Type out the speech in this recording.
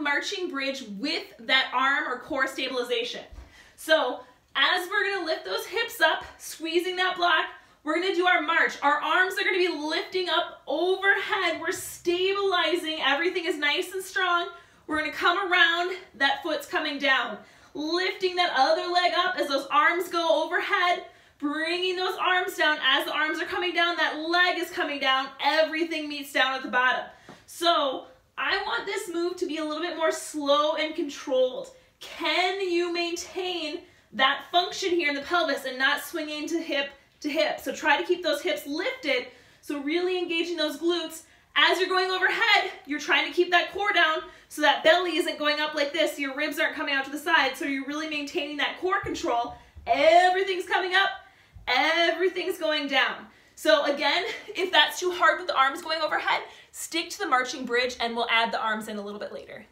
marching bridge with that arm or core stabilization. So as we're gonna lift those hips up, squeezing that block, we're gonna do our march. Our arms are gonna be lifting up overhead. We're stabilizing, everything is nice and strong. We're gonna come around, that foot's coming down. Lifting that other leg up as those arms go overhead, bringing those arms down. As the arms are coming down, that leg is coming down, everything meets down at the bottom. So I want this move to be a little bit more slow and controlled. Can you maintain that function here in the pelvis and not swinging to hip to hip? So try to keep those hips lifted. So really engaging those glutes. As you're going overhead, you're trying to keep that core down so that belly isn't going up like this. Your ribs aren't coming out to the side. So you're really maintaining that core control. Everything's coming up, everything's going down. So again, if that's too hard with the arms going overhead, stick to the marching bridge and we'll add the arms in a little bit later.